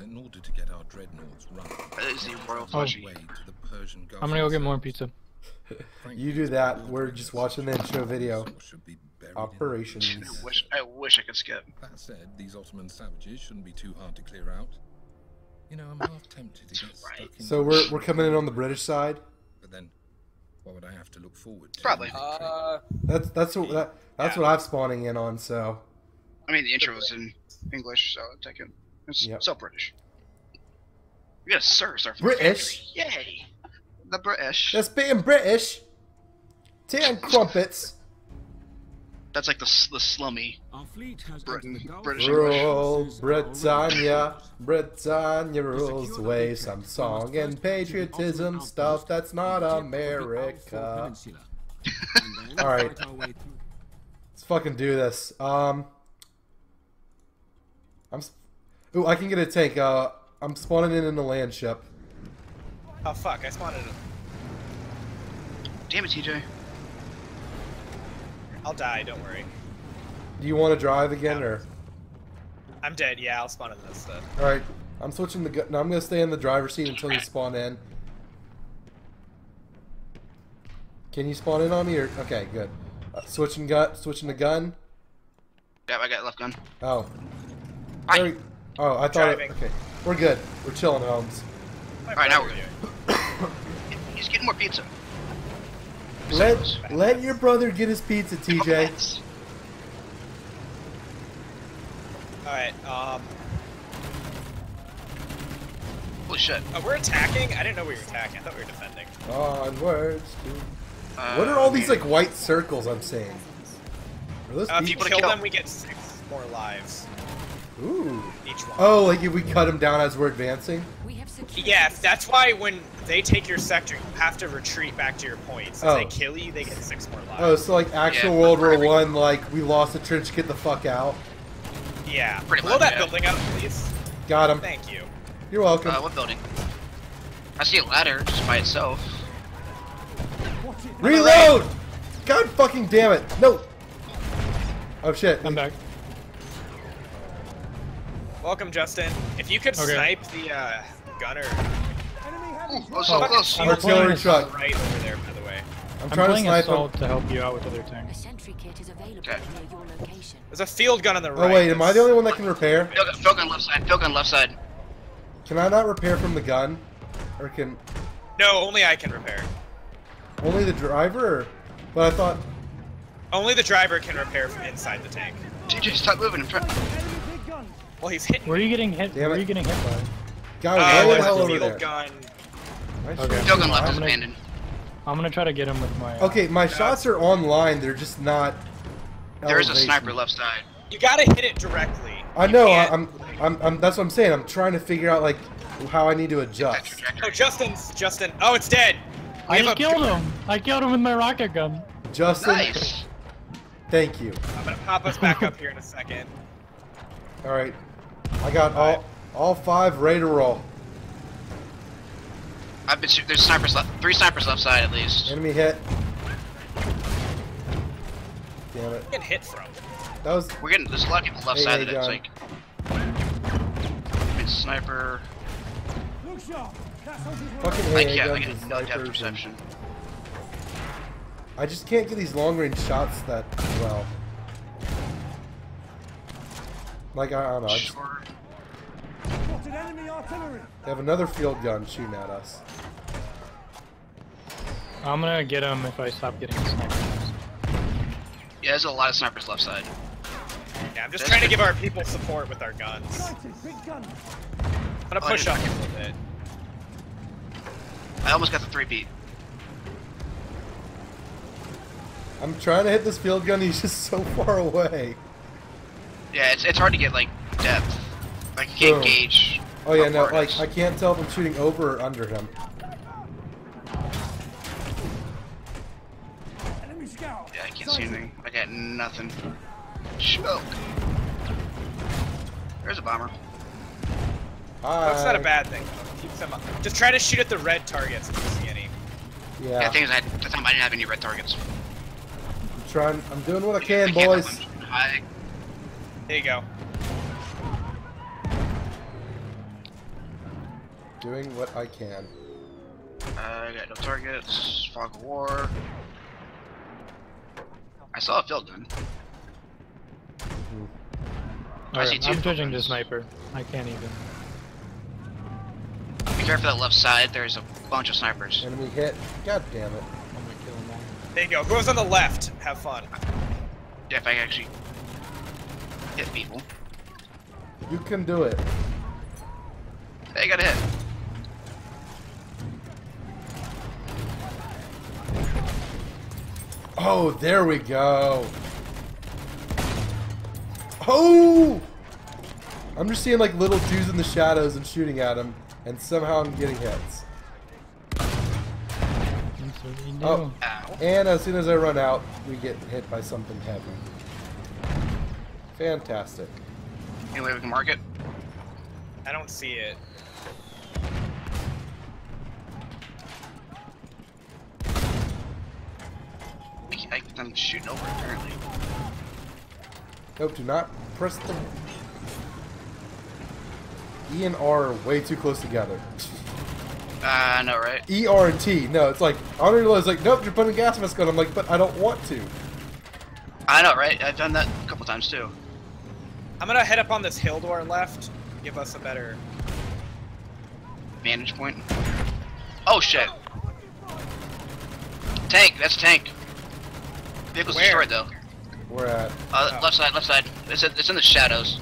in order to get our dreadnoughts running, That is the royal Oh. way to the Persian Gulf. I'm gonna go get more pizza. You do that. We're just watching the intro video. should be buried in- Operations. I wish I wish I could skip. That said, these Ottoman savages shouldn't be too hard to clear out. You know, I'm half tempted to get stuck Right. in. So we're we're coming in on the British side. But then, what would I have to look forward to? Probably. Uh, That's that's what that, that's Yeah. what I'm spawning in on. So I mean, the intro was in English, so take it. It's Yep. so British. We got a sir, sir. British? Factory. Yay! The British. that's being British. Ten crumpets. That's like the the slummy. Our fleet has Britain- entered. British Rule Britannia, Britannia rules the waves. Some song and patriotism stuff that's not America. All right. Let's fucking do this. Um, I'm. S- Ooh, I can get a tank. Uh, I'm spawning in in the land ship. oh fuck, I spawned it. Damn it, TJ. I'll die, don't worry. Do you want to drive again, or? I'm dead, yeah, I'll spawn in this stuff. All right, I'm switching the. gun. No, I'm gonna stay in the driver's seat until you spawn in. Can you spawn in on me, or okay, good. Uh, switching gun, switching the gun. Yeah, I got left gun. Oh, Hi. There we- oh, I thought. It, Driving. okay, we're good. We're chilling, Holmes. Alright, now we're doing. He's getting more pizza. Let let your brother get his pizza, TJ. Alright, um, Holy shit. oh, we're attacking? I didn't know we were attacking, I thought we were defending. Onwards. to- Uh, What are all these like white circles I'm seeing? Are those Uh, if you kill kill. them, we get six more lives, Ooh. each one. Oh, like if we cut them down as we're advancing? We have Yeah, that's why when they take your sector, you have to retreat back to your points. If Oh. they kill you, they get six more lives. Oh, so like actual Yeah, World War every- One, like we lost the trench, get the fuck out. yeah. Pretty Blow much, that yeah. building up, please. Got him. Thank you. You're welcome. Uh, what building? I see a ladder just by itself. Reload! God fucking damn it! No. Oh shit. I'm back. Welcome, Justin. If you could Okay. snipe the uh, gunner. Ooh, oh, so Oh, close. I'm artillery playing truck. Right over there, by the way. I'm I'm trying to playing snipe him. to help you out with other A tanks. sentry kit is available Okay. near your location. There's a field gun on the right. Oh right. wait, am I the only one that can repair? Field gun, field gun left side. Field gun left side. Can I not repair from the gun? Or can No, only I can repair. only the driver? But I thought. Only the driver can repair from inside the tank. TJ, stop moving. I'm trying. Well, he's hitting. Where are you getting hit? Damn Where it. are you getting hit by? God, Uh, right the hell over there. gun. I Okay. should- Field gun left I'm is gonna- abandoned. I'm gonna try to get him with my. Uh, Okay, my shots are online. They're just not. There is a elevation. sniper left side. You gotta hit it directly. I You know. I, can't- I'm, I'm. I'm. That's what I'm saying. I'm trying to figure out like how I need to adjust. Oh, Justin's Justin. Oh, it's dead. We I just killed him. I killed him with my rocket gun. Justin, Nice. thank you. I'm gonna pop us back up here in a second. All right, I got all all five ready to roll. I've been shoot. There's snipers left. Three snipers left side at least. Enemy hit. Damn it. Getting hit from. That was We're getting. There's lucky lot of people left Hey, side hey, that it's like. I mean, sniper. fucking Like AA yeah, guns like and no depth and- perception. I just can't get these long range shots that well. Like I, I don't know. I just, Sure. they have another field gun shooting at us. I'm gonna get him if I stop getting snipers. Yeah, there's a lot of snipers left side. Yeah, I'm just That's trying to give our people support with our guns. I'm gonna Oh, push I up a little bit. I almost got the three beat. I'm trying to hit this field gun. He's just so far away. Yeah, it's it's hard to get like depth. Like you can't Boom. gauge. Oh yeah, no, like. I can't tell if I'm shooting over or under him. Yeah, I can't see anything. I got nothing. Smoke. There's a bomber. That's not a bad thing. Keep them up. Just try to shoot at the red targets if you see any. Yeah, Yeah, the thing is, I, at the time I didn't have any red targets. I'm trying. I'm doing what I can, I can't boys. I, There you go. doing what I can. Uh, I got no targets. Fog of War. I saw a field gun. I see Alright, two I'm judging the sniper. I can't even. Be careful that left side. There's a bunch of snipers. Enemy hit. God damn it. I'm gonna kill him all. There you go. Whoever's on the left, have fun. If I actually hit people. You can do it. Hey, got a hit. Oh, there we go. Oh! I'm just seeing like little dudes in the shadows and shooting at them, and somehow I'm getting hits. That's what you oh. do. Oh. And as soon as I run out, we get hit by something heavy. Fantastic. Any way we can mark it? I don't see it. I, I, I'm shooting over it, apparently. Nope, do not press the... E and R are way too close together. Uh, I know, right? E, R, and T. No, it's like, I don't realize, like, nope, you're putting a gas mask on. I'm like, but I don't want to. I know, right? I've done that a couple times too. I'm gonna head up on this hill to our left. Give us a better. Vantage point. Oh shit! Tank, that's a tank. Vehicle's Where? destroyed though. We're at... Uh, Oh. left side, left side. It's in, it's in the shadows.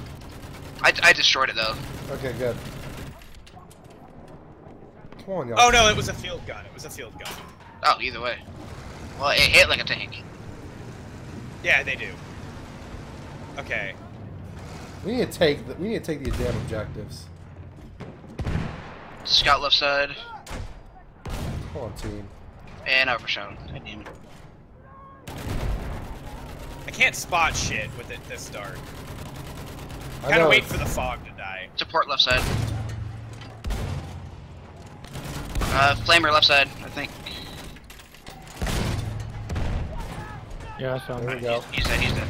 I, I destroyed it though. Okay, good. Come on, y'all. Oh no, it was a field gun. It was a field gun. Oh, either way. Well, it hit like a tank. Yeah, they do. Okay. We need to take the, we need to take these damn objectives. Scout left side, Come on, team. and overshot. God damn it. I can't spot shit with it this dark. I Gotta know wait for the fog to die. Support left side. Uh, flamer left side, I think. Yeah, I saw There we him. go. He's dead, he's dead.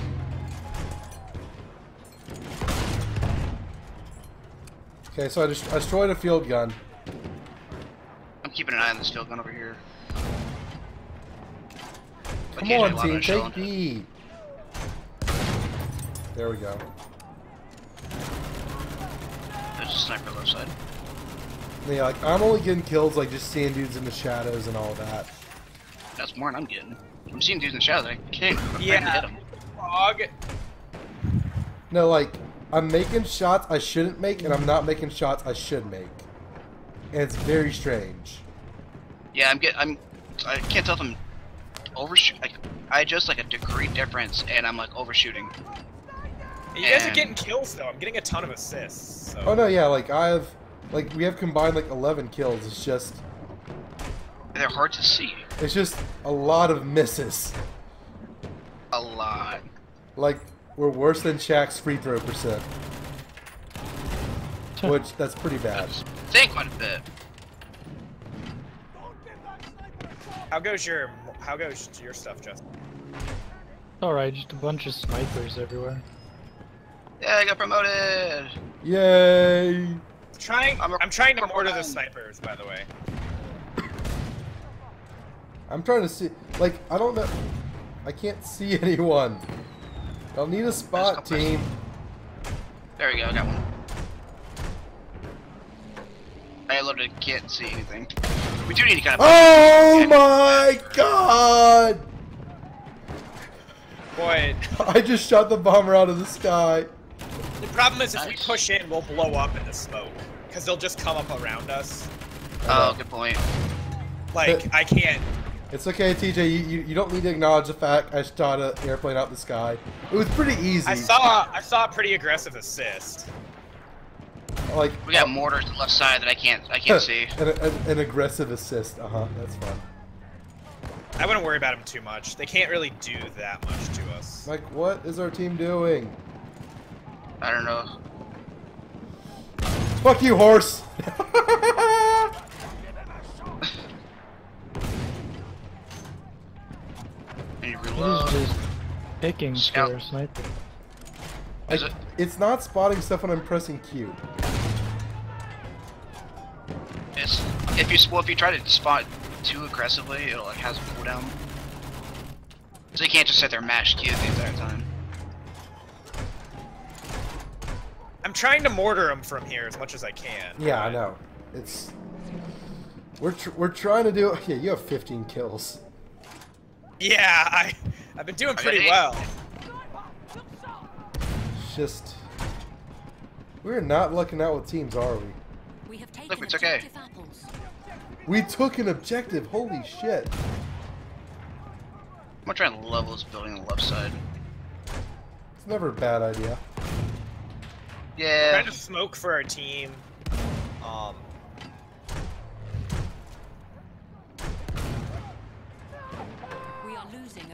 Okay, so I, just, destroyed a field gun. I'm keeping an eye on this field gun over here. Come Occasionally on, team, take on. B. There we go. There's a sniper left side. Yeah, like I'm only getting kills like just seeing dudes in the shadows and all that. That's more than I'm getting. I'm seeing dudes in the shadows. that I can't I'm trying to Yeah. hit them. Fog. No, like I'm making shots I shouldn't make, and I'm not making shots I should make. And it's very strange. Yeah, I'm get. I'm. I can't tell if I'm overshoot. I, I adjust like a degree difference, and I'm like overshooting. You guys are getting kills though. I'm getting a ton of assists. So. Oh no, yeah, like I have, like we have combined like 11 kills. It's just, They're hard to see. it's just a lot of misses. A lot. Like we're worse than Shaq's free throw percent, which that's pretty bad. Think quite a bit. How goes your How goes your stuff, Justin? Alright, just a bunch of snipers everywhere. Yeah, I got promoted. Yay! Trying. I'm I'm, trying to I'm mortar the snipers, by the way. I'm trying to see, like I don't know, I can't see anyone. I'll need a spot, couple team. There we go. I got one. I literally can't see anything. We do need to kind of. Oh my god! Boy, I just shot the bomber out of the sky. the problem is if we push in, we'll blow up in the smoke because they'll just come up around us. Oh, good point. Like I can't. It's okay, TJ. You, you, you don't need to acknowledge the fact I shot an airplane out the sky. It was pretty easy. I saw. I saw a pretty aggressive assist. like We got mortars to the left side that I can't. I can't see. an, an, an aggressive assist. Uh huh. That's fun. I wouldn't worry about them too much. They can't really do that much to us. Like, what is our team doing? I don't know. Fuck you, horse. I need to It is reload. just picking Scout. for sniper. Is Like, it? it's not spotting stuff when I'm pressing Q. It's, if you well, if you try to spot too aggressively, it'll like has a cooldown. So you can't just sit there mash Q the entire time. I'm trying to mortar him from here as much as I can. Yeah, I know. It's we're tr we're trying to do. Yeah, you have 15 kills. Yeah, I I've been doing pretty well. It's just we're not lucking out with teams, are we? We have taken it's okay. objective apples. We took an objective. Holy shit! I'm gonna try and level this building on the left side. It's never a bad idea. Yeah. Trying to smoke for our team. Um,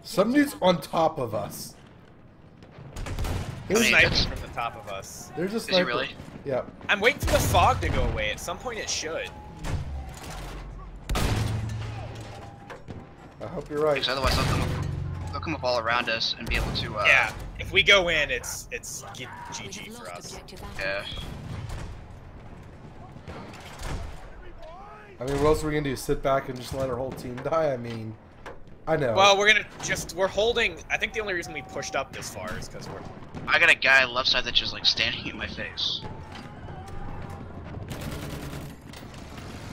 are losing objective Some dude's on top of us. I mean, sniping that's- from the top of us. There's a Is he sniper. really? Yeah. I'm waiting for the fog to go away. At some point, it should. I hope you're right. Because otherwise they'll come, up, they'll come up all around us and be able to. Uh, yeah, if we go in, it's it's G- GG for us. Yeah. I mean, what else are we gonna do? Sit back and just let our whole team die? I mean, I know. Well, we're gonna just we're holding. I think the only reason we pushed up this far is because we're I got a guy left side that's just like standing in my face.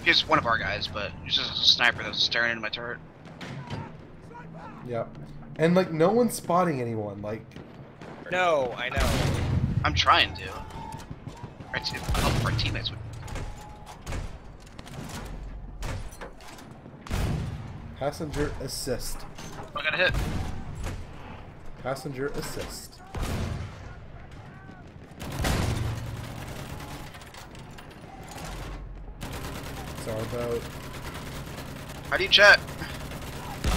He's one of our guys, but he's just a sniper that's staring into my turret. yeah. And like, no one's spotting anyone. Like, no, I know. I'm trying to. Right to help our teammates with. Passenger assist. I got a hit. Passenger assist. It's all about. How do you chat?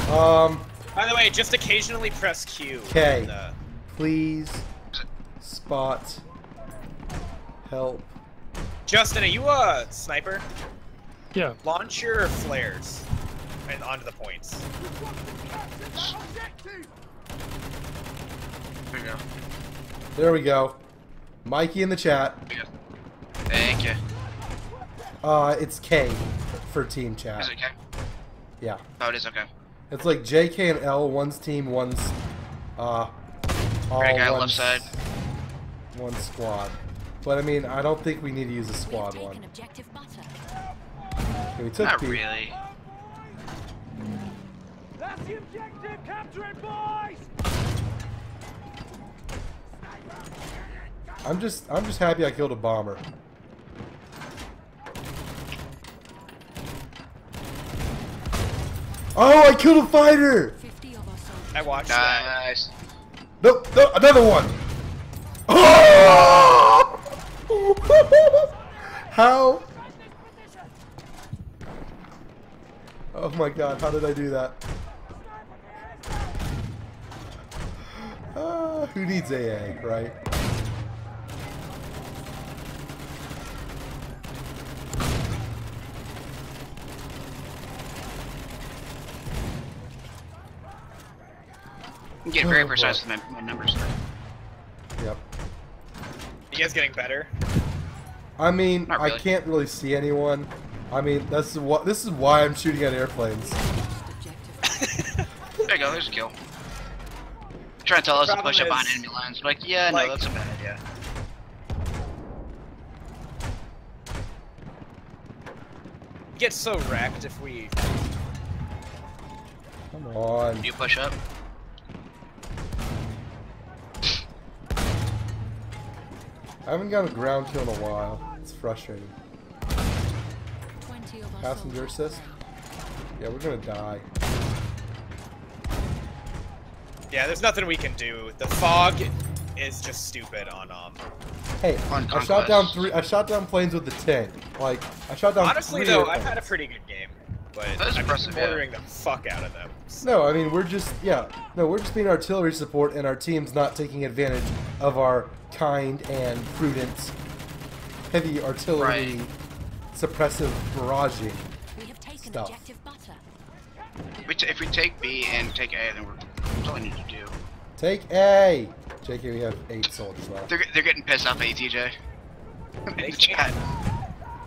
Um, By the way, just occasionally press Q. and, uh, please spot help. Justin, are you a sniper? Yeah. Launch your flares and onto the points. There you go. There we go. Mikey in the chat. There you go. Thank you. Uh, it's K for team chat. Is it okay? Yeah. Oh, it is okay. It's like JK and L, one's team, one's uh all Right, guy one, left side. one squad. But I mean, I don't think we need to use a squad one. Okay, we took Not P. really. That's the objective! Capture it, boys! I'm just I'm just happy I killed a bomber. Oh, I killed a fighter! 50 of our soldiers. I watched that. Nice. No, no, another one. Oh! How? Oh my god, how did I do that? Uh, who needs AA, right? I'm getting very Oh, precise boy. with my, my numbers. Yep. You guys getting better? I mean, Not I can't really see anyone. I mean, that's what this is why I'm shooting at airplanes. There you go, there's a kill. Trying to tell us to Problem push up on enemy lines. We're like, yeah, like- no, that's a bad idea. Get so wrecked if we. Come on. Do you push up? I haven't gotten a ground kill in a while. It's frustrating. 20 of our Passenger soldiers assist? Yeah, we're gonna die. Yeah, there's nothing we can do. The fog is just stupid on um. Hey, On I shot down three. I shot down planes with the tank. Like, I shot down. Honestly, three though. I've had a pretty good game, but That is I'm just impressive, yeah. ordering the fuck out of them. No, I mean we're just yeah. No, we're just being artillery support, and our team's not taking advantage of our kind and prudent heavy artillery Right. suppressive barraging. We have taken Stuff. objective butter. We if we take B and take A, then we're that's all we need to do. Take A. JK, we have eight soldiers left. They're, they're getting pissed off at you, TJ. In the chat.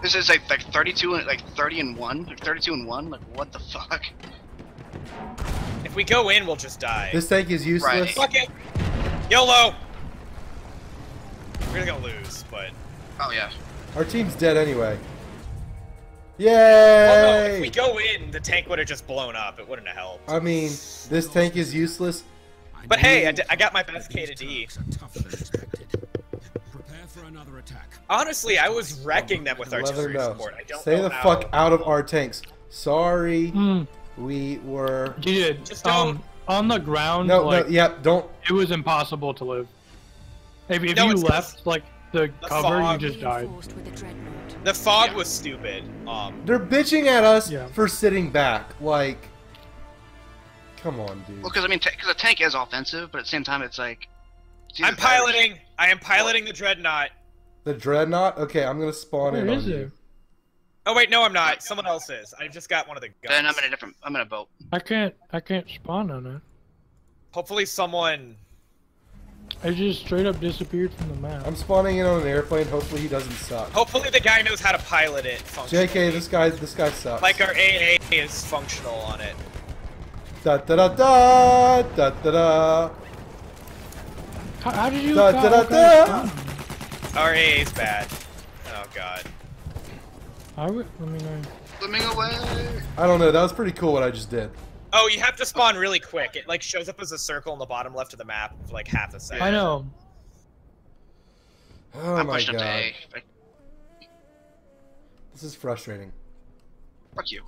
This is like like 32 and like 30 and one, like 32 and one. Like what the fuck? If we go in, we'll just die. This tank is useless. Right. Fuck it. YOLO. We're gonna lose, but Oh yeah. Our team's dead anyway. Oh no, Yay! if we go in, the tank would have just blown up. It wouldn't have helped. I mean, this tank is useless. But hey, I, d- I got my best K to D. Prepare for another attack. Honestly, I was wrecking them with Let her artillery know. support. I don't Stay know the how. fuck out of our tanks. Sorry, Hmm. we were. Dude, Just don't- um, on the ground, No, like no, yeah, don't. it was impossible to live. If, if No, you left like the, the cover, fog- you just died. Reinforced with a dreadnought. The fog was stupid. Um, They're bitching at us Yeah. for sitting back. Like, come on, dude. Well, because I mean, because the tank is offensive, but at the same time, it's like. I'm piloting. I am piloting the dreadnought. The dreadnought. Okay, I'm gonna spawn Where in is on it? you. Oh wait, no, I'm not. Someone else is. I just got one of the guns. Then I'm in a different. I'm in a boat. I can't, I can't spawn on it. Hopefully, someone. I just straight up disappeared from the map. I'm spawning in on an airplane. Hopefully, he doesn't suck. Hopefully, the guy knows how to pilot it. JK, this guy, this guy sucks. Like our AA is functional on it. Da da da da da da da. How, how did you? Da, da, da, how can I da. Our AA is bad. Oh god. I would, I mean, I, Swimming away. I don't know. That was pretty cool what I just did. Oh, you have to spawn really quick. It like shows up as a circle in the bottom left of the map for like half a second. I know. Oh I'm my pushing up to god, A. Like, this is frustrating. fuck you.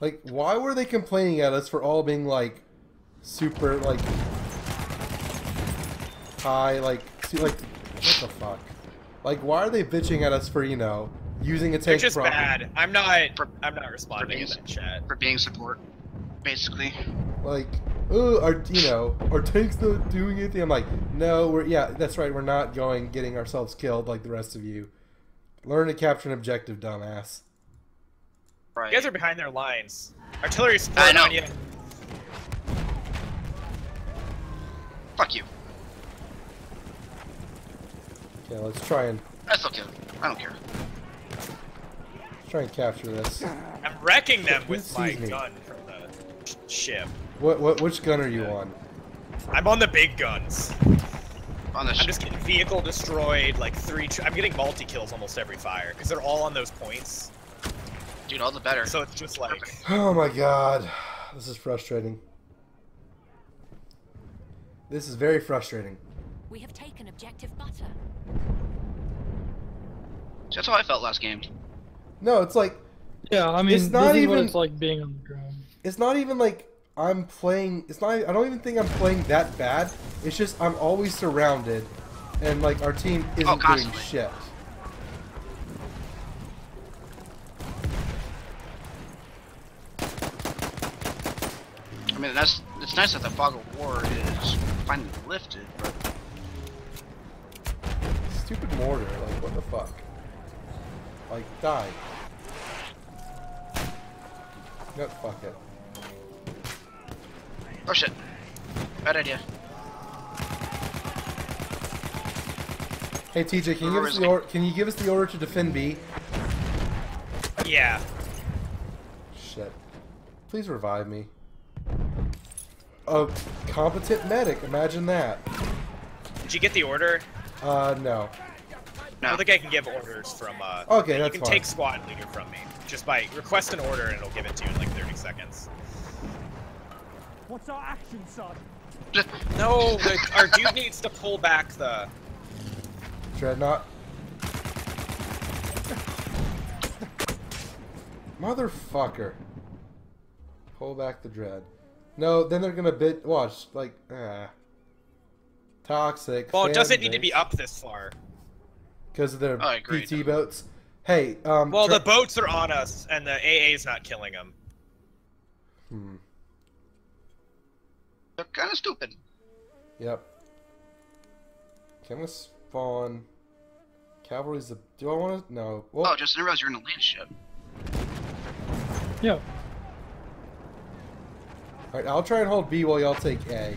Like, why were they complaining at us for all being like super like high like see, like what the fuck? Like, why are they bitching at us for you know using a They're tank just properly? bad. I'm not. For- I'm not responding in being- that chat. For being support, basically. Like, oh, our you know our tank's not doing anything. I'm like, no, we're yeah, that's right. We're not going getting ourselves killed like the rest of you. Learn to capture an objective, dumbass. Right. You guys are behind their lines. Artillery support I know. on you. Fuck you. Okay, let's try and I still kill. I don't care. Let's try and capture this. I'm wrecking them with my me? gun from the ship. What what which gun are you on? I'm on the big guns. On the I'm just getting vehicle destroyed, like three. Tr- I'm getting multi kills almost every fire because they're all on those points. dude, all the better. So it's just like Oh my god, this is frustrating. This is very frustrating. We have taken objective butter. That's how I felt last game. No, it's like Yeah, I mean, It's not this is what even- it's like being on the ground. it's not even like I'm playing. It's not. I don't even think I'm playing that bad. It's just I'm always surrounded, and like our team isn't oh, doing constantly. shit. I mean, that's it's nice that the fog of war is finally lifted, but Stupid mortar. Like what the fuck? Like die. No, fuck it. oh shit, bad idea. Hey TJ, can you give us the he? or- can you give us the order to defend B? yeah. Shit. Please revive me. A competent medic. Imagine that. Did you get the order? Uh, no. I don't think I can give orders from. uh... Okay, You can fine. take squad leader from me just by request an order and it'll give it to you What's our action, son? No, the, our dude needs to pull back the. Dreadnought. Motherfucker. Pull back the dread. No, then they're gonna bit. Watch, like, ah. Toxic. Well, it doesn't need to be up this far. Because of their Oh, I agree. PT boats. Hey, um. Well, the boats are on us, and the AA is not killing them. Hmm. They're kind of stupid. Yep. Can I spawn? Cavalry's the. Do I want to? No. Well, Oh, just didn't realize you're in a land ship. Yeah. Alright, I'll try and hold B while y'all take A.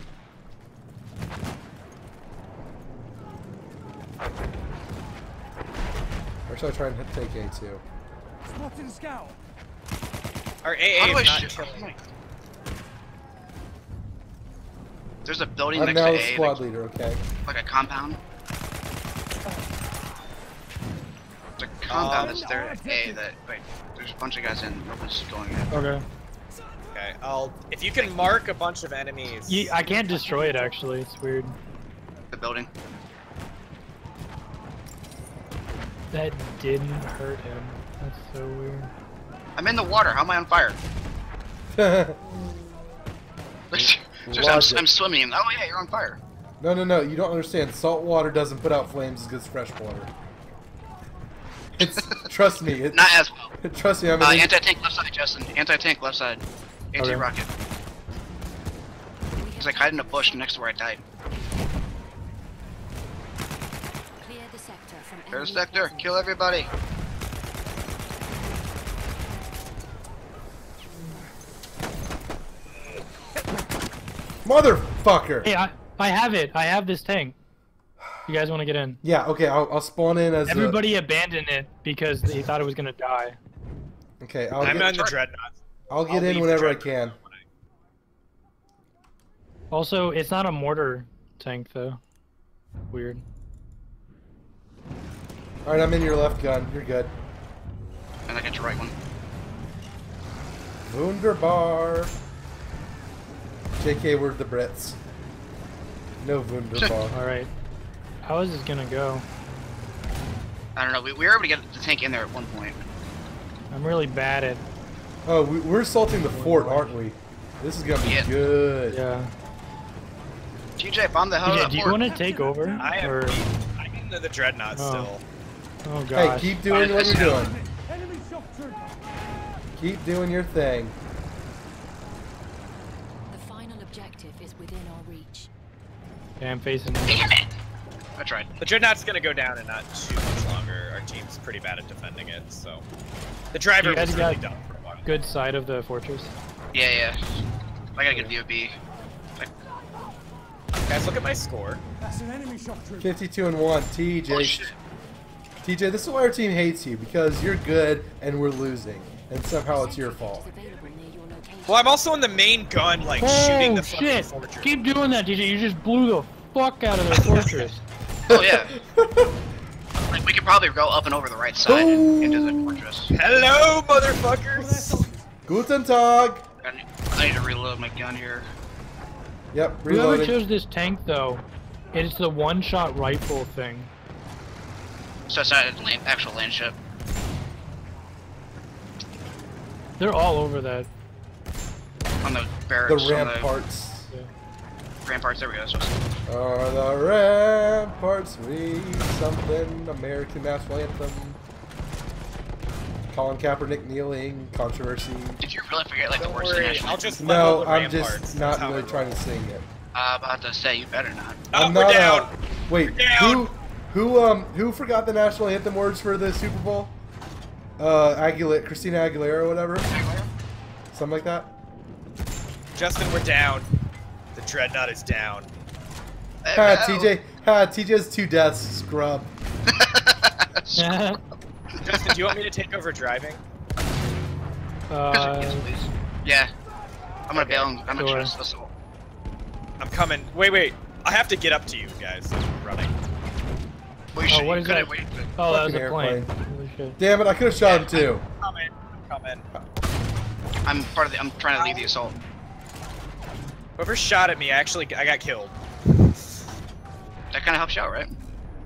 Or should I try and hit, take A too? Spotted a scout. Our AA is not shoot- killing oh There's a building I'm next now to the A, squad like, leader, okay? like a compound. There's a compound Um, that's there at A that wait, there's a bunch of guys in. Nobody's going in. Okay. Okay, I'll. If you can mark a bunch of enemies. Ye- I can't destroy it actually. It's weird. The building. That didn't hurt him. That's so weird. I'm in the water. How am I on fire? Seriously, I'm, I'm swimming. Oh yeah, you're on fire. no, no, no. You don't understand. Salt water doesn't put out flames as good as fresh water. It's trust me. It, Not as well. trust me. I'm Uh, anti-tank left side, Justin. Anti-tank left side. Anti-rocket. He's like hiding in a bush next to where I died. Clear the sector from Clear the sector. Kill everybody. Motherfucker. Hey, I, I have it. I have this tank. You guys want to get in? Yeah. Okay. I'll, I'll spawn in as a- Everybody abandoned it because they thought it was gonna die. Okay. I'll I'm get, on the dreadnought. I'll get I'll in whenever I can. Also, it's not a mortar tank though. Weird. All right. I'm in your left gun. You're good. And I get your right one. Wunderbar. JK, we're the Brits. No Wunderbar. All right. How is this gonna go? I don't know. We, we were able to get the tank in there at one point. I'm really bad at. oh, we, we're assaulting the fort, aren't we? This is gonna be Yeah. good. Yeah. TJ, bomb the hell out TJ, of do you want to take over? I am. Or I'm in the dreadnought Oh. still. oh Hey, keep doing what you're doing. Enemy shock. Keep doing your thing. The final objective is within our reach. Yeah, I'm facing. Damn it! I tried. The dreadnought's gonna go down and not too much longer. Our team's pretty bad at defending it, so. The driver You was really dumb for a while. Good side of the fortress. Yeah, yeah. I gotta get a VOB. Guys, look at my score. That's an enemy shock trooper. 52 and 1. TJ. Oh. TJ, this is why our team hates you because you're good and we're losing. And somehow it's your fault. Well, I'm also in the main gun, like shooting Oh the fucking shit! fortress. Keep doing that, DJ. You just blew the fuck out of their fortress. Oh yeah. like we could probably go up and over the right side and into the fortress. Hello, motherfuckers! Guten Tag! I need, I need to reload my gun here. Yep, Whoever reloading. chose this tank though, it's the one-shot rifle thing. So it's not a land, actual land ship. They're all over that. On the The barracks. on ramparts. The ramparts. There we go. Are the ramparts we something? American national anthem. Colin Kaepernick kneeling, controversy. did you really forget like the Don't words to worry, national? I'll just No, the I'm just That's not how really I trying to sing it. Uh, about to say you better not. Oh, I'm we're not down. uh, wait, We're down. who who um who forgot the national anthem words for the Super Bowl? Uh Aguilera, Christina Aguilera or whatever. Something like that. Justin, we're down. The dreadnought is down. Ha, TJ, ha, TJ's two deaths, scrub. Justin, do you want me to take over driving? uh, Yes, please. Yeah. I'm gonna Okay, bail. and- I'm gonna sure. try this assault. I'm coming. Wait, wait. I have to get up to you guys. Running. We Oh, should. what you is could've that? waited. oh, that was a plane. airplane. Holy. Damn it, I could have shot him too. Coming. Coming. I'm part of the. I'm trying to lead the assault. Whoever shot at me, I actually I got killed. That kind of helps you out, right?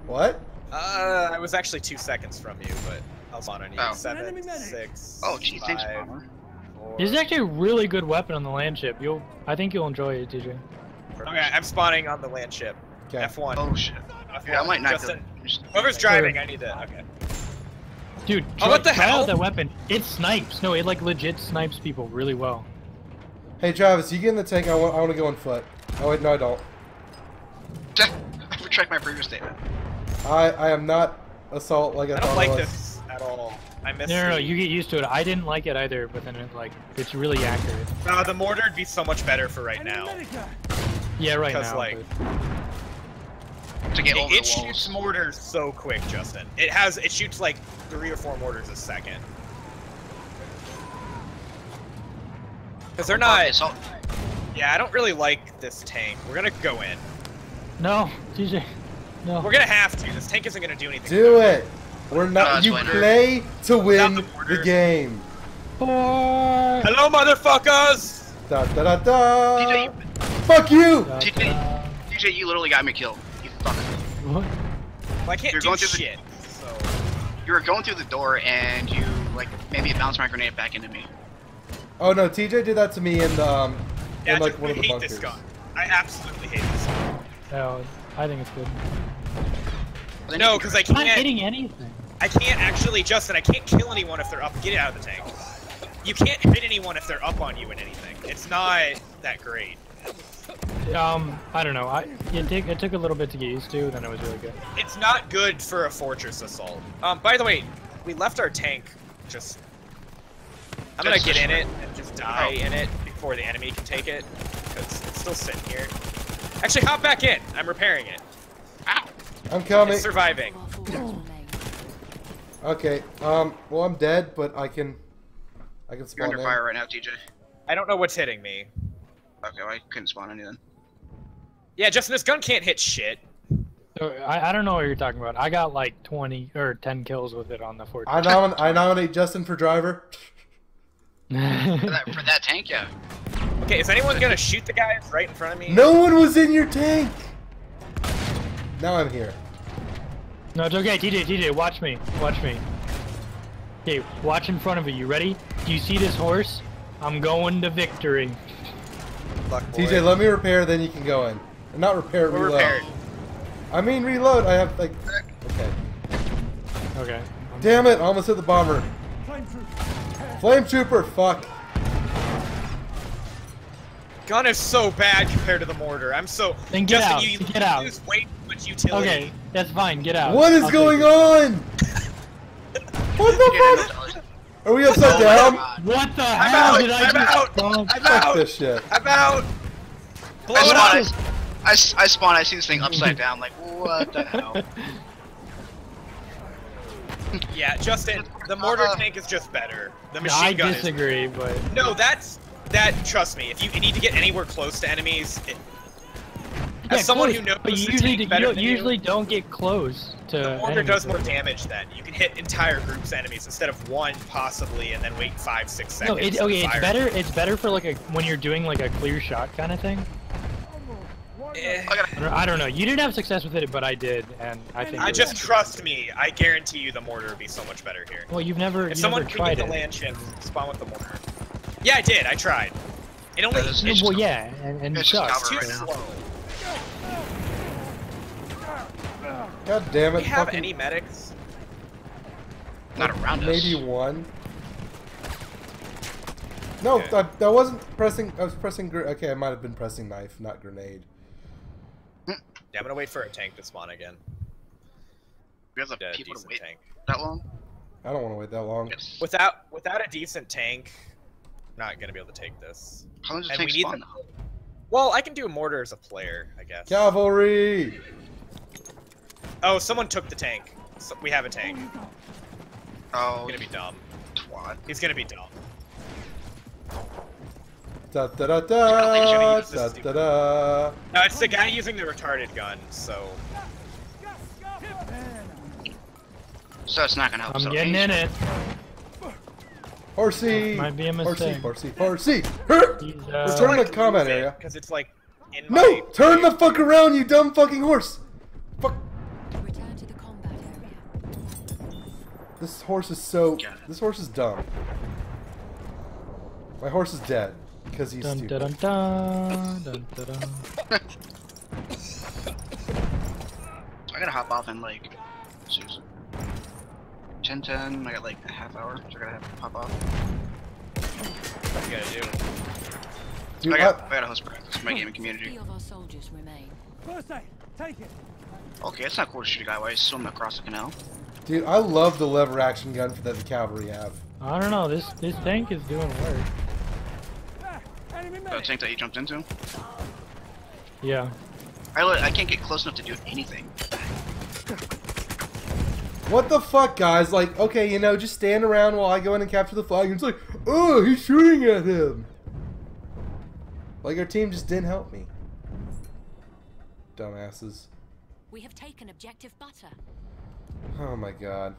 What? Uh, I was actually two seconds from you, but I was on on you. Oh. Seven, Enemy medic. six. Oh, geez, thanks, five, Bomber. four. This is actually a really good weapon on the land ship. You'll, I think you'll enjoy it, DJ. Okay, I'm spawning on the land ship. Okay. F1. Oh shit. F1. Yeah, I might not. Justin, do whoever's driving, I need to. Okay. Dude, Oh, what the try hell? out that weapon. It snipes. No, it like legit snipes people really well. Hey Travis, you get in the tank. I want. I want to go on foot. Oh wait, no, I don't. I retract my previous statement. I I am not assault like I, I thought don't like this at all. I miss. No, no, no, you get used to it. I didn't like it either, but then it like it's really accurate. Uh, the mortar'd be so much better for right now. Yeah, right Because, now. like- but- to get It, over it shoots mortars so quick, Justin. It has it shoots like three or four mortars a second. Because they're not. It's all- Yeah, I don't really like this tank. We're gonna go in. No, TJ. No. We're gonna have to. This tank isn't gonna do anything. Do it. We're not. it's You fine. play to win the the game. Boy. Hello, motherfuckers! Da da da da. TJ, you, Fuck you. Da, TJ, da. TJ, you literally got me killed. You fucker. What? Well, I can't You're do going through the- shit. So You were going through the door and you like maybe bounced my grenade back into me. Oh no, TJ did that to me in um yeah, in like just- one I of the hate bunkers. this gun. I absolutely hate this gun. No, I think it's good. No, because I I'm not can't. hitting anything. I can't actually, Justin. I can't kill anyone if they're up. Get it out of the tank. You can't hit anyone if they're up on you in anything. It's not that great. Um, I don't know. I it, take, it took a little bit to get used to, then it was really good. It's not good for a fortress assault. Um, by the way, we left our tank just. I'm gonna get in it and just die Oh. in it before the enemy can take it, because it's still sitting here. Actually, hop back in. I'm repairing it. Ow! I'm coming. It's surviving. Our forces remain. Okay. Um. Well, I'm dead, but I can. I can You're spawn under in. fire right now, TJ. I don't know what's hitting me. Okay, well, I couldn't spawn anything. Yeah, Justin, this gun can't hit shit. So, I, I don't know what you're talking about. I got like 20 or 10 kills with it on the 14. I nominate. I nominate Justin for driver. For that, for that tank, yeah. Okay, is anyone gonna shoot the guys right in front of me? No one was in your tank. Now I'm here. no, it's okay. TJ, TJ, watch me. Watch me. Okay, watch in front of you. You ready? Do you see this horse? I'm going to victory. Luck. TJ, let me repair, then you can go in. Not repair, We're reload. repaired. I mean reload. I have like. Okay. Okay. Damn it! I almost hit the bomber. Flame trooper. Fuck. Gun is so bad compared to the mortar. I'm so. Then get Justin, out, You, get out. Use way too much utility. Okay, that's fine. Get out. What is I'll going on? What the fuck? Are we upside Oh down? What the I'm hell out, did I I'm just out, Oh, I'm out. this shit. I'm out. Blow I it spawn, up. I, I, s- I spawn, I see this thing upside down, like, what the hell? Yeah, Justin, the mortar Uh, tank is just better. The I machine gun is. disagree, but No, that's that. Trust me, if you need to get anywhere close to enemies, it, yeah, as someone close, who knows but you the usually, tank you better don't, than you- usually don't get close to. the mortar enemies does more damage. Then you can hit entire groups of enemies instead of one possibly, and then wait five, six No, seconds. it, and okay, it's fire. better. It's better for like a when you're doing like a clear shot kind of thing. Eh, I don't, know. You didn't have success with it, but I did, and I think. I just trust me. I guarantee you, the mortar would be so much better here. Well, you've never. If you someone never could get tried the it. land ship, spawn with the mortar. Yeah, I did. I tried. It only That is- No, It's well, just- yeah, and, and it's sucks. cover too right now. slow. God damn it! Do it! we have fucking- any medics? not around us. Maybe one. No, Okay. I, I wasn't pressing. I was pressing. Okay, I might have been pressing knife, not grenade. Yeah, I'm gonna wait for a tank to spawn again. We have a people to decent wait tank. that long? I don't want to wait that long. Yes. Without without a decent tank, I'm not gonna be able to take this. How long does And take we need spawn? them- Well, I can do a mortar as a player, I guess. Cavalry. Oh, someone took the tank. So we have a tank. Oh, He's gonna be dumb. twat. He's gonna be dumb. Da da da da da da da. No, it's the guy using the retarded gun. So So it's not gonna help. I'm so getting in it. Horsey. Might be a Horsey. mistake. Horsey. Horsey. Hurt. He's, uh, Return to combat area. because it's like in No, my turn the fuck around, you dumb fucking horse. Fuck. Return to the combat area. This horse is so. This horse is dumb. My horse is dead because he's Dun, stupid. dun, dun, dun, dun, dun. I gotta hop off in like. Jeez. 10 10, I got like a half hour, so I gotta have to hop off. What you gotta do? Dude, I got, I- I got a host practice, my gaming community. of our soldiers remain. First aid. Take it. Okay, it's not cool to shoot a guy while he's swimming across the canal. dude, I love the lever action gun that the cavalry have. I don't know. This this tank is doing work. Enemy The tank that you jumped into. Yeah. I I can't get close enough to do anything. What the fuck, guys? Like, okay, you know, just stand around while I go in and capture the flag. And it's like, oh, he's shooting at him. Like, our team just didn't help me. Dumbasses. We have taken objective butter. Oh my god.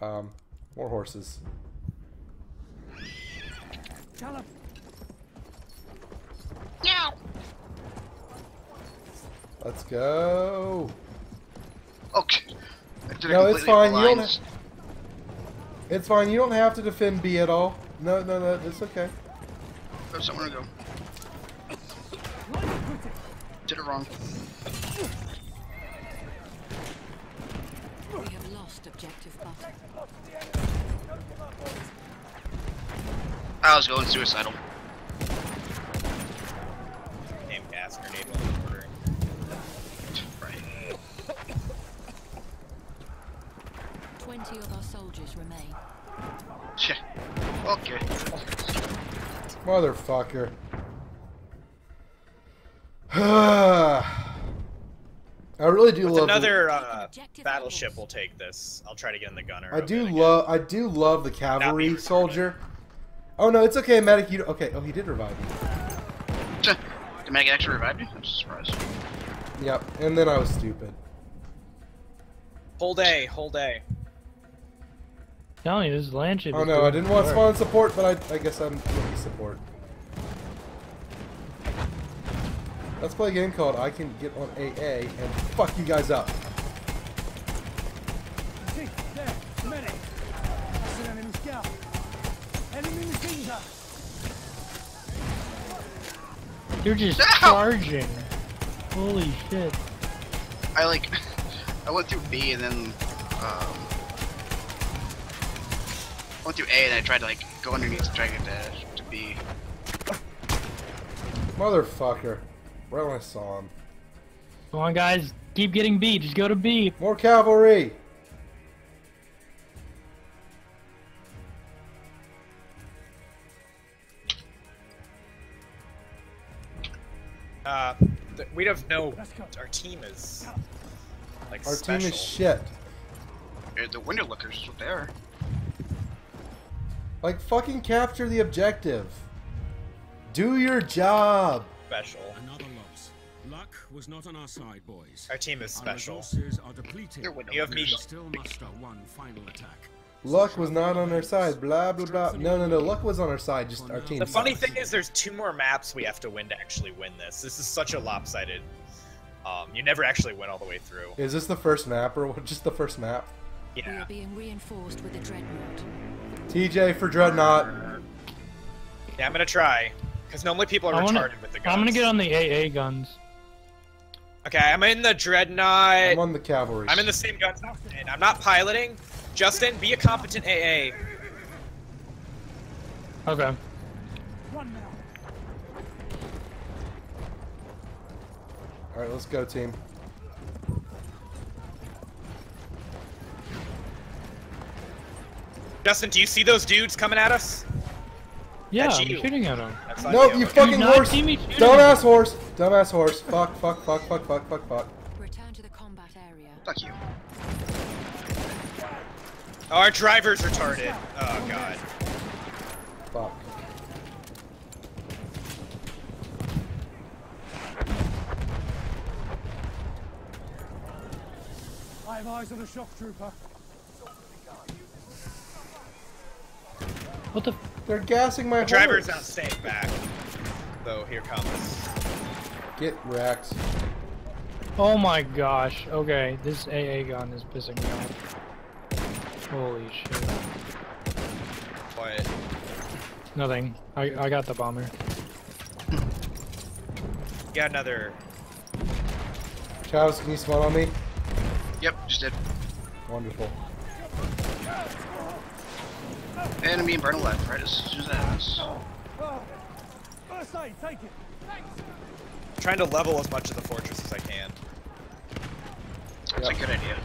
Um, more horses. Callum, Let's go. Okay. I did it No, it's fine, you don't blind. It's fine. You don't have to defend B at all. No, no, no. It's okay. There's somewhere to go. Did it wrong. We have lost objective butter. I was going suicidal. Damn gas grenade while I'm. Right. Twenty of our soldiers remain. Yeah. Okay. Motherfucker. I really do With love. another uh, Objective battleship will take this. I'll try to get in the gunner. I do love. I do love the cavalry retarded. soldier. Oh no, it's okay, medic. You okay? Oh, he did revive me. Did Meg actually revive me? I'm surprised. Yep. And then I was stupid. Whole day, whole day. Telling you, this land ship. Oh no, I didn't want spawn support, but I, I guess I'm rookie support. Let's play a game called I Can Get on AA and fuck you guys up. You're just Ow! charging. Holy shit. I like. I went through B and then. Um, went through A and I tried to like go underneath to try to get to, to B. Motherfucker. Right when I saw him. Come on, guys. Keep getting B. Just go to B. More cavalry! Uh, th- we don't Let's. Our team is like Our special. team is shit. The window lookers is what they are. Like, fucking capture the objective. Do your job. special. Another loss. Luck was not on our side, boys. Our team is Our special. resources are depleted. You have We me. still muster one final attack. Luck was not on our side. Blah, blah, blah. No, no, no. Luck was on our side. Just our team The funny thing is, there's two more maps we have to win to actually win this. This is such a lopsided. Um, you never actually win all the way through. Is this the first map or just the first map? We Yeah. are being reinforced with a dreadnought. TJ for Dreadnought. Yeah, I'm gonna try. Because normally people are I wanna- retarded with the guns. I'm gonna get on the AA guns. Okay, I'm in the dreadnought. I'm on the cavalry. I'm in the same guns, and I'm not piloting. Justin, be a competent AA. Okay. One now. Alright, let's go, team. Justin, do you see those dudes coming at us? Yeah, That's I'm you. shooting at them. That's on Nope, you fucking not horse! see me shooting? Dumbass horse! Dumbass horse. Fuck, fuck, fuck, fuck, fuck, fuck, fuck. Return to the combat area. Fuck you. Our driver's retarded. Oh god. Fuck. I have eyes on a shock trooper. What the? They're gassing my The driver's horse. not staying back. Though here comes. Get wrecked. Oh my gosh. Okay, this AA gun is pissing me off. Holy shit. Quiet. Nothing. I I got the bomber. You got another. Travis, can you spawn on me? Yep, just did. Wonderful. Enemy and burn left, right as soon as that happens. Oh. First aid, take it. trying to level as much of the fortress as I can. It's a good idea.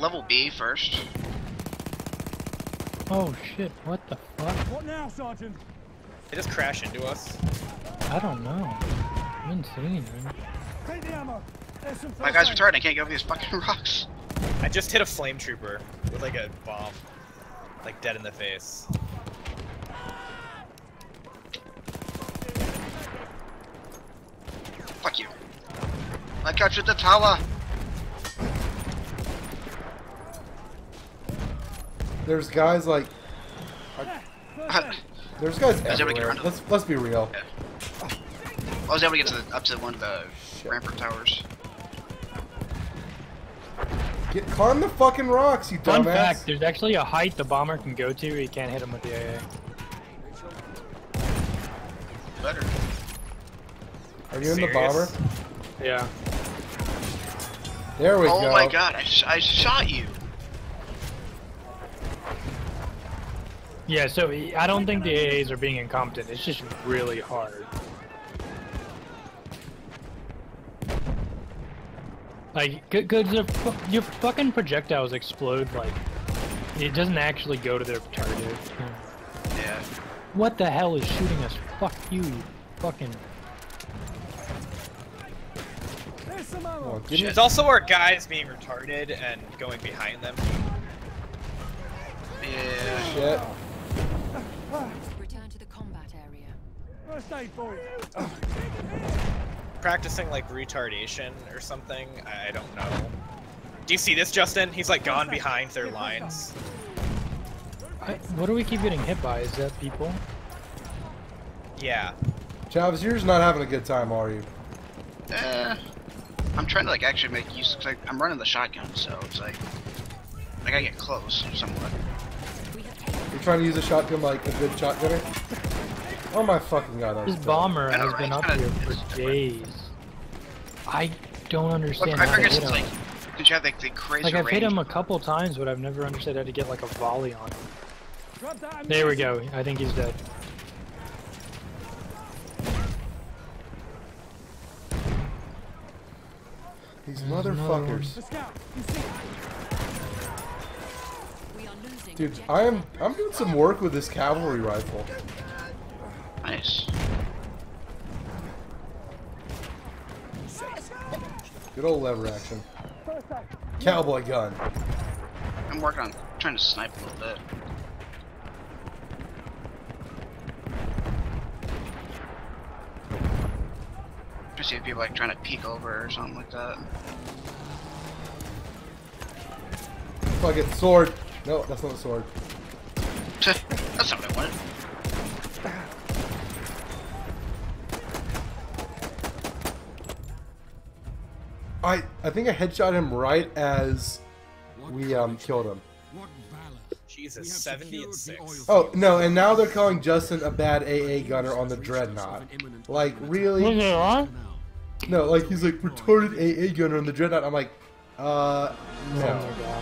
Level B first. Oh shit! What the fuck? What now, Sergeant? They just crash into us. I don't know. I didn't see anything. Take the ammo. Some My guy's aid. retarded. I can't get over these fucking rocks. I just hit a flame trooper with like a bomb, like dead in the face. Fuck you. I captured the tower. There's guys like I there's guys was able to get everywhere. around Let's let's be real. I was able to get to the, up to one of the Shit. rampart towers. Get climb the fucking rocks, you Fun dumbass. fact: There's actually a height the bomber can go to. He can't hit him with the AA. Better. Are you in the bomber? Yeah. There we oh go. Oh my god, I, sh I shot you. Yeah. So I don't think the AAs are being incompetent. It's just really hard. Like, because your fucking projectiles explode like it doesn't actually go to their target. Yeah. What the hell is shooting us? Fuck you, you fucking. There's Oh, ammo. There's also our guys being retarded and going behind them. Yeah. Shit. Return to the combat area. First aid for you. Practicing like retardation or something. I, I don't know. Do you see this, Justin? He's like gone behind their lines. I, what do we keep getting hit by? Is that people? Yeah. Travis, you're just not having a good time, are you? Eh, I'm trying to like actually make use. Cause, like, I'm running the shotgun, so it's like I gotta get close somewhat. We have You're trying to use a shotgun like a good shotgunner? Oh my fucking god, that was This bomber has right? been up here for different. days. I don't Look, understand I how to figured it's like because you have like the crazy Like I've hit him a couple times, but I've never understood how to get like a volley on him. There we go. I think he's dead. These another motherfuckers. Dude, I am I'm doing some work with this cavalry rifle. Nice. Good old lever action. Cowboy gun. I'm working on trying to snipe a little bit. To see if people like trying to peek over or something like that. Fuck it, sword. No, that's not a sword. That's not what I wanted. I I think I headshot him right as we um killed him. Jesus, 70 and 6. Oh no, and now they're calling Justin a bad AA gunner on the dreadnought. Like really? it on? No, like he's like retarded AA gunner on the dreadnought. I'm like, uh, Oh no. my gosh.